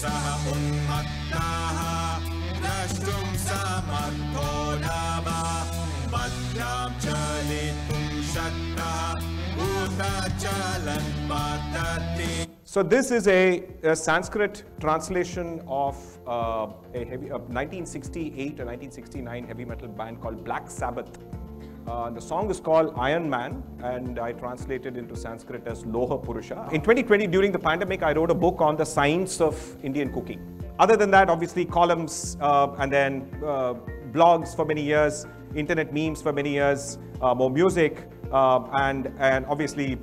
सह उन्मत्ताः द्रष्टुं समर्थो नाम भद्रां चलितुं शक्तः भूतचलन् पतति So this is a, a Sanskrit translation of uh, a heavy, a 1968 or 1969 heavy metal band called Black Sabbath. Uh, the song is called Iron Man, and I translated into Sanskrit as Loha Purusha. In 2020, during the pandemic, I wrote a book on the science of Indian cooking. Other than that, obviously, columns uh, and then uh, blogs for many years, internet memes for many years, uh, more music, uh, and and obviously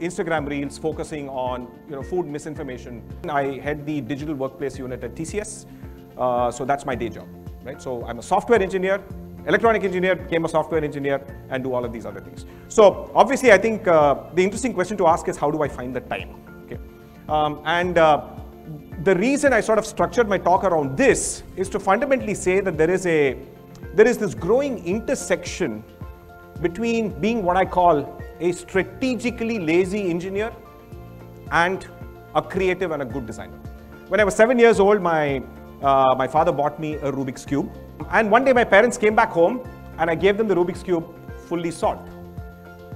Instagram reels focusing on you know food misinformation. I head the digital workplace unit at TCS, so that's my day job, right? So I'm a software engineer, electronic engineer, became a software engineer, and do all of these other things. So obviously, I think uh, the interesting question to ask is how do I find the time? Okay, um, and uh, the reason I sort of structured my talk around this is to fundamentally say that there is a there is this growing intersection between being what I call a strategically lazy engineer and a creative and a good designer. When I was seven years old, my, uh, my father bought me a Rubik's Cube. And one day my parents came back home and I gave them the Rubik's Cube fully solved.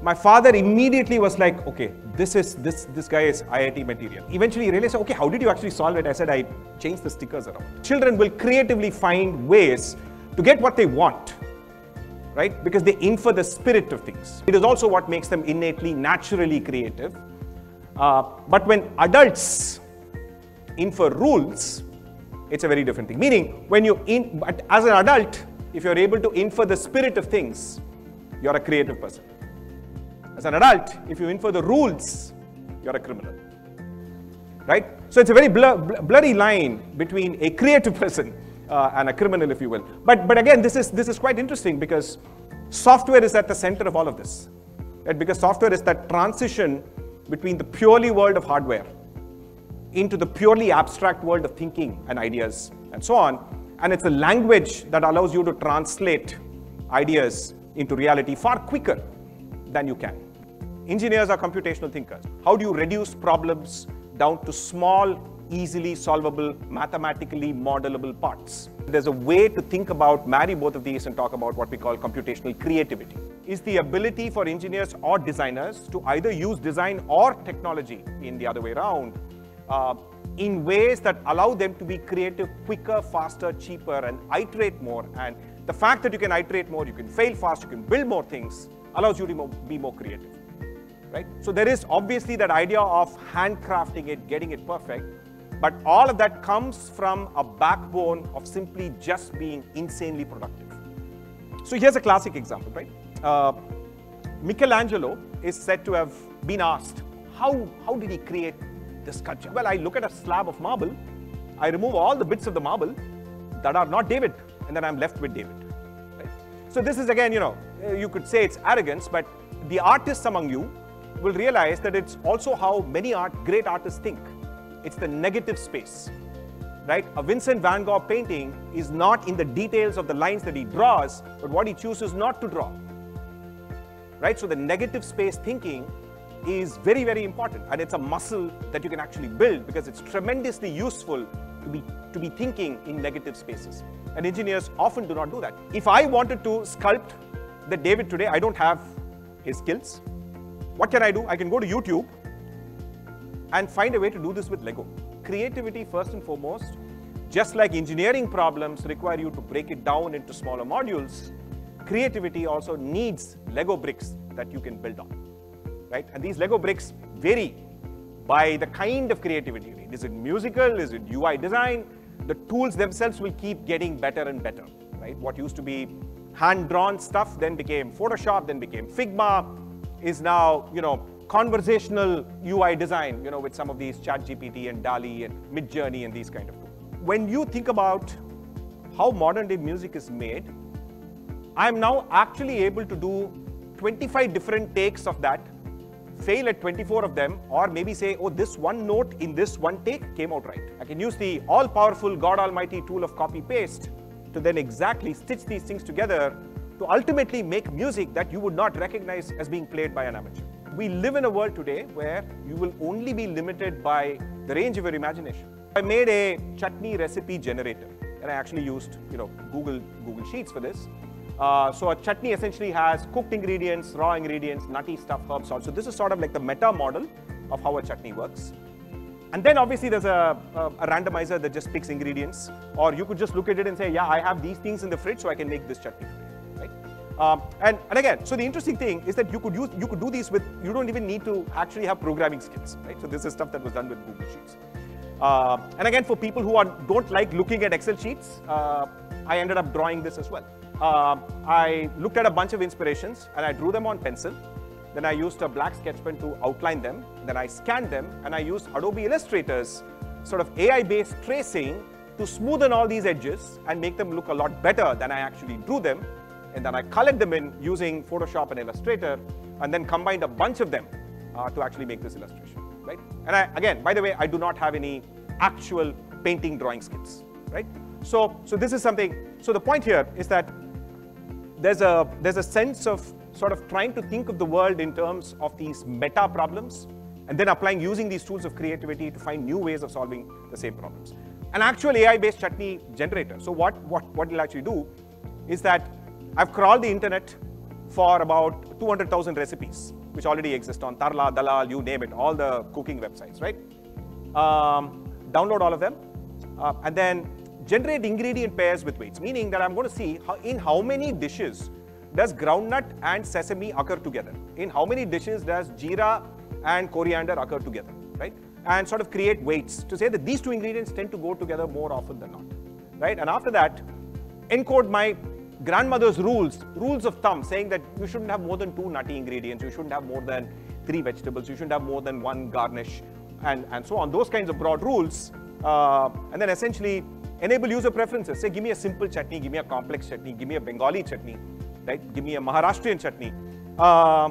My father immediately was like, okay, this is this this guy is IIT material. Eventually he realized, okay, how did you actually solve it? I said, I changed the stickers around. Children will creatively find ways to get what they want right? Because they infer the spirit of things. It is also what makes them innately, naturally creative. Uh, but when adults infer rules, it's a very different thing. Meaning, when you in, but as an adult, if you're able to infer the spirit of things, you're a creative person. As an adult, if you infer the rules, you're a criminal. Right? So it's a very blur, bl- blurry line between a creative person uh, and a criminal, if you will. But, but again, this is, this is quite interesting because software is at the center of all of this. Right? Because software is that transition between the purely world of hardware into the purely abstract world of thinking and ideas and so on. And it's a language that allows you to translate ideas into reality far quicker than you can. Engineers are computational thinkers. How do you reduce problems down to small, easily solvable, mathematically modelable parts? There's a way to think about, marry both of these and talk about what we call computational creativity. Is the ability for engineers or designers to either use design or technology in the other way around uh, in ways that allow them to be creative quicker, faster, cheaper, and iterate more. And the fact that you can iterate more, you can fail fast, you can build more things, allows you to be more creative. Right? So there is obviously that idea of handcrafting it, getting it perfect, but all of that comes from a backbone of simply just being insanely productive. So here's a classic example, right? Uh, Michelangelo is said to have been asked, how, how did he create this sculpture? Well, I look at a slab of marble, I remove all the bits of the marble that are not David, and then I'm left with David. Right? So this is again, you know, you could say it's arrogance, but the artists among you will realize that it's also how many art, great artists think. It's the negative space, right? A Vincent van Gogh painting is not in the details of the lines that he draws, but what he chooses not to draw, right? So the negative space thinking is very, very important, and it's a muscle that you can actually build because it's tremendously useful to be to be thinking in negative spaces. And engineers often do not do that. If I wanted to sculpt the David today, I don't have his skills. What can I do? I can go to YouTube and find a way to do this with Lego. Creativity, first and foremost, just like engineering problems require you to break it down into smaller modules, creativity also needs Lego bricks that you can build on. Right? And these Lego bricks vary by the kind of creativity. Is it musical? Is it UI design? The tools themselves will keep getting better and better. Right? What used to be hand-drawn stuff then became Photoshop, then became Figma, is now, you know, conversational UI design, you know, with some of these ChatGPT and DALL-E and Midjourney and these kind of tools. When you think about how modern day music is made, I'm now actually able to do 25 different takes of that, fail at 24 of them, or maybe say, oh, this one note in this one take came out right. I can use the all powerful God Almighty tool of copy paste to then exactly stitch these things together to ultimately make music that you would not recognize as being played by an amateur. We live in a world today where you will only be limited by the range of your imagination. I made a chutney recipe generator, and I actually used, you know, Google Google Sheets for this. Uh, so a chutney essentially has cooked ingredients, raw ingredients, nutty stuff, herbs, salt. So this is sort of like the meta model of how a chutney works. And then obviously there's a, a, a, randomizer that just picks ingredients. Or you could just look at it and say, yeah, I have these things in the fridge, so I can make this chutney? Um, and, and again, so the interesting thing is that you could use, you could do these with, you don't even need to actually have programming skills, right? So this is stuff that was done with Google Sheets. Uh, and again, for people who are, don't like looking at Excel sheets, uh, I ended up drawing this as well. Uh, I looked at a bunch of inspirations and I drew them on pencil. Then I used a black sketch pen to outline them. Then I scanned them and I used Adobe Illustrator's sort of AI-based tracing to smoothen all these edges and make them look a lot better than I actually drew them. And then I colored them in using Photoshop and Illustrator and then combined a bunch of them uh, to actually make this illustration, right? And I, again, by the way, I do not have any actual painting drawing skills, right? So, so this is something, so the point here is that there's a, there's a sense of sort of trying to think of the world in terms of these meta problems and then applying using these tools of creativity to find new ways of solving the same problems. An actual AI-based chutney generator. So what, what, what it'll actually do is that I've crawled the internet for about 200,000 recipes, which already exist on Tarla, Dalal, you name it, all the cooking websites, right? Um, download all of them, uh, and then generate ingredient pairs with weights, meaning that I'm going to see how, in how many dishes does groundnut and sesame occur together? In how many dishes does jeera and coriander occur together, right? And sort of create weights to say that these two ingredients tend to go together more often than not, right? And after that, encode my grandmother's rules, rules of thumb, saying that you shouldn't have more than two nutty ingredients, you shouldn't have more than three vegetables, you shouldn't have more than one garnish, and, and so on. Those kinds of broad rules. Uh, and then essentially enable user preferences. Say, give me a simple chutney, give me a complex chutney, give me a Bengali chutney, right? Give me a Maharashtrian chutney. Uh,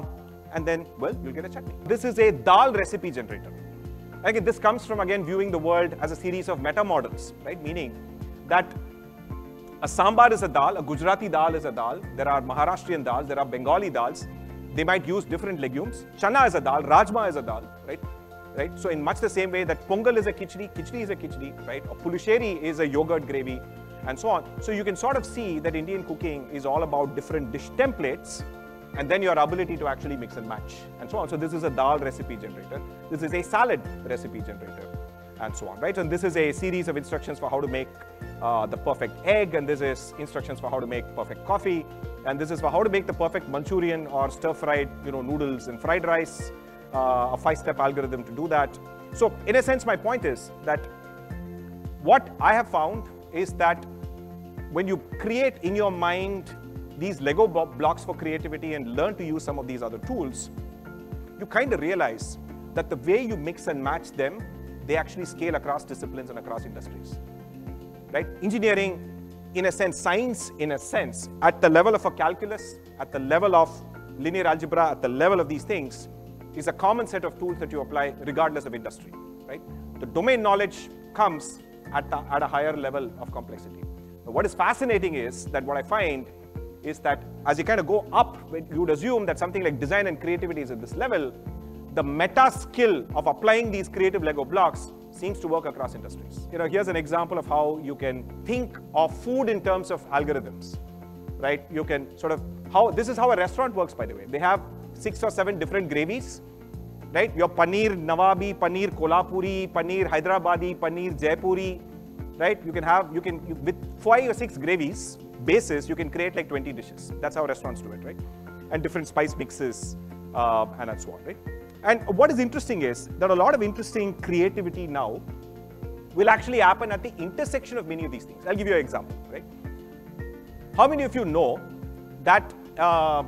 and then, well, you'll get a chutney. This is a dal recipe generator. Again, this comes from, again, viewing the world as a series of meta models, right? Meaning that a sambar is a dal, a Gujarati dal is a dal, there are Maharashtrian dals, there are Bengali dals. They might use different legumes. Chana is a dal, Rajma is a dal, right? Right? So in much the same way that pongal is a khichdi, khichdi is a khichdi, right? Or pulisheri is a yogurt gravy, and so on. So you can sort of see that Indian cooking is all about different dish templates, and then your ability to actually mix and match, and so on. So this is a dal recipe generator. This is a salad recipe generator, and so on, right? And this is a series of instructions for how to make uh, the perfect egg, and this is instructions for how to make perfect coffee, and this is for how to make the perfect Manchurian or stir-fried, you know, noodles and fried rice, Uh, a five-step algorithm to do that. So in a sense, my point is that what I have found is that when you create in your mind these Lego blocks for creativity and learn to use some of these other tools, you kind of realize that the way you mix and match them, they actually scale across disciplines and across industries. Right? Engineering, in a sense, science, in a sense, at the level of a calculus, at the level of linear algebra, at the level of these things, is a common set of tools that you apply regardless of industry, right? The domain knowledge comes at, the, at a higher level of complexity. Now, what is fascinating is that what I find is that as you kind of go up, you would assume that something like design and creativity is at this level, the meta skill of applying these creative Lego blocks seems to work across industries. You know, here's an example of how you can think of food in terms of algorithms, right? You can sort of, how, this is how a restaurant works, by the way. They have six or seven different gravies, right? Your paneer nawabi, paneer kolhapuri, paneer hyderabadi, paneer jaipuri, right? You can have, you can, with five or six gravies, bases, you can create like 20 dishes. That's how restaurants do it, right? And different spice mixes uh, and so on, right? And what is interesting is that a lot of interesting creativity now will actually happen at the intersection of many of these things. I'll give you an example, right? How many of you know that uh,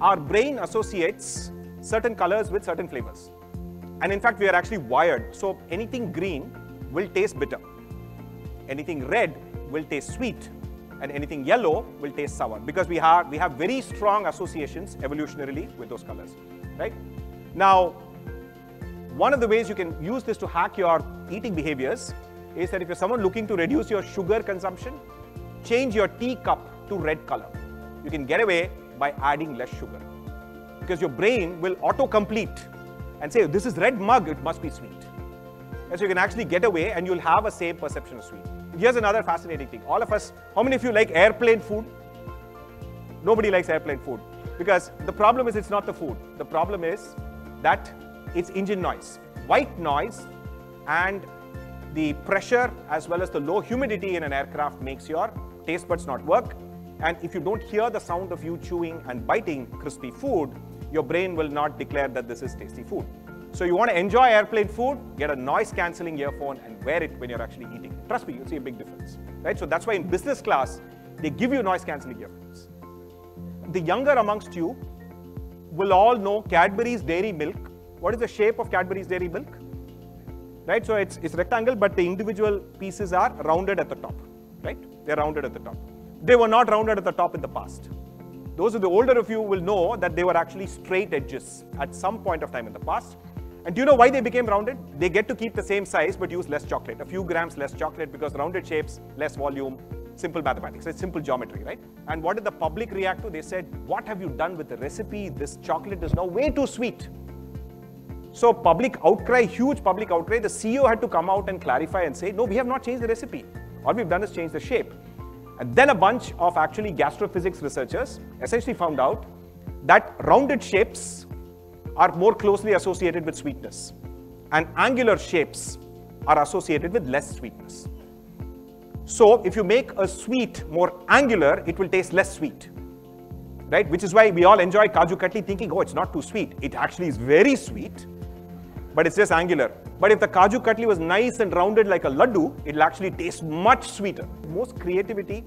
our brain associates certain colors with certain flavors. And in fact, we are actually wired. So anything green will taste bitter. Anything red will taste sweet. And anything yellow will taste sour because we have, we have very strong associations evolutionarily with those colors, right? Now, one of the ways you can use this to hack your eating behaviors is that if you're someone looking to reduce your sugar consumption, change your tea cup to red color. You can get away by adding less sugar. Because your brain will auto-complete and say, this is red mug, it must be sweet. And so you can actually get away and you'll have a same perception of sweet. Here's another fascinating thing. All of us, how many of you like airplane food? Nobody likes airplane food because the problem is it's not the food. The problem is that it's engine noise. White noise and the pressure as well as the low humidity in an aircraft makes your taste buds not work. And if you don't hear the sound of you chewing and biting crispy food, your brain will not declare that this is tasty food. So you want to enjoy airplane food, get a noise cancelling earphone and wear it when you're actually eating. Trust me, you'll see a big difference. Right? So that's why in business class, they give you noise cancelling earphones. The younger amongst you will all know Cadbury's Dairy Milk. What is the shape of Cadbury's Dairy Milk? Right? So it's, it's rectangle, but the individual pieces are rounded at the top. Right? They're rounded at the top. They were not rounded at the top in the past. Those of the older of you will know that they were actually straight edges at some point of time in the past. And do you know why they became rounded? They get to keep the same size but use less chocolate, a few grams less chocolate because rounded shapes, less volume, simple mathematics, it's simple geometry, right? And what did the public react to? They said, what have you done with the recipe? This chocolate is now way too sweet. So public outcry, huge public outcry, the CEO had to come out and clarify and say, no, we have not changed the recipe. All we've done is change the shape. And then a bunch of actually gastrophysics researchers essentially found out that rounded shapes are more closely associated with sweetness and angular shapes are associated with less sweetness. So if you make a sweet more angular, it will taste less sweet, right? Which is why we all enjoy Kaju Katli thinking, oh, it's not too sweet. It actually is very sweet, but it's just angular. But if the Kaju Katli was nice and rounded like a laddu, it'll actually taste much sweeter. Most creativity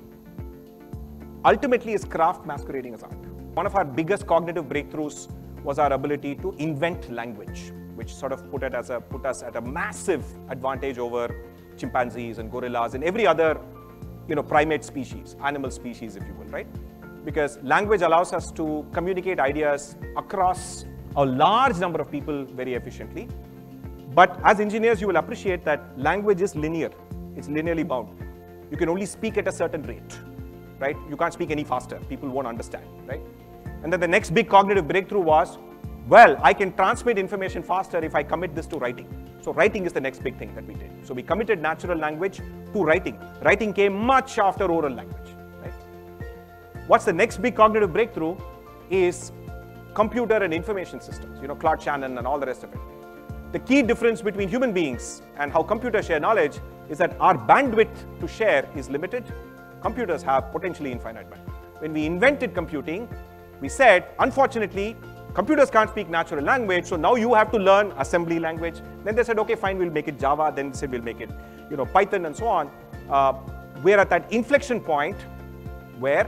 ultimately is craft masquerading as art. One of our biggest cognitive breakthroughs was our ability to invent language, which sort of put, it as a, put us at a massive advantage over chimpanzees and gorillas and every other you know, primate species, animal species, if you will, right? Because language allows us to communicate ideas across a large number of people very efficiently but as engineers, you will appreciate that language is linear. It's linearly bound. You can only speak at a certain rate, right? You can't speak any faster. People won't understand, right? And then the next big cognitive breakthrough was, well, I can transmit information faster if I commit this to writing. So writing is the next big thing that we did. So we committed natural language to writing. Writing came much after oral language, right? What's the next big cognitive breakthrough is computer and information systems, you know, Claude Shannon and all the rest of it. The key difference between human beings and how computers share knowledge is that our bandwidth to share is limited. Computers have potentially infinite bandwidth. When we invented computing, we said, unfortunately, computers can't speak natural language, so now you have to learn assembly language. Then they said, okay, fine, we'll make it Java. Then they said, we'll make it, you know, Python and so on. Uh, we're at that inflection point where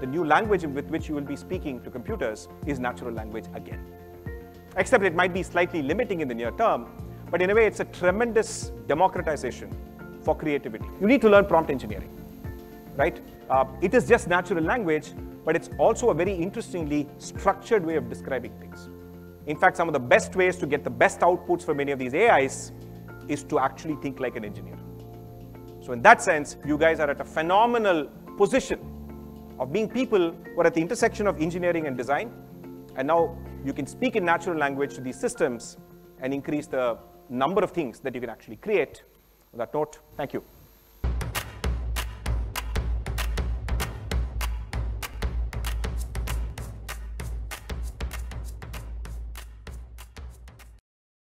the new language with which you will be speaking to computers is natural language again except it might be slightly limiting in the near term. But in a way, it's a tremendous democratization for creativity. You need to learn prompt engineering, right? Uh, it is just natural language, but it's also a very interestingly structured way of describing things. In fact, some of the best ways to get the best outputs from many of these AIs is to actually think like an engineer. So in that sense, you guys are at a phenomenal position of being people who are at the intersection of engineering and design. And now you can speak in natural language to these systems and increase the number of things that you can actually create. On that note, thank you.